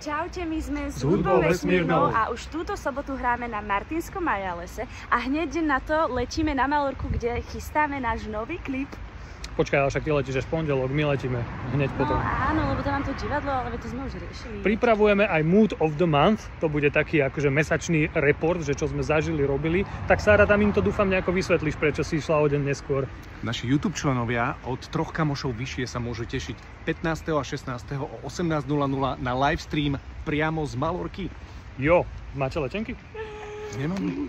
Čaute, my sme s hudbou vesmírnou. a už túto sobotu hráme na Martinskom Majalese a hneď na to letíme na Malorku, kde chystáme náš nový klip. Počkaj, ale však ty letíš až v pondelok, my letíme hneď No potom. áno, lebo tam mám to divadlo, ale to sme už riešili. Pripravujeme aj Mood of the Month, to bude taký akože mesačný report, že čo sme zažili, robili. Tak Sára, tam im to dúfam nejako vysvetlíš, prečo si išla o deň neskôr. Naši YouTube členovia od troch kamošov vyššie sa môžu tešiť 15. a 16. o 18.00 na livestream priamo z Malorky. Jo, máte letenky? Nemám?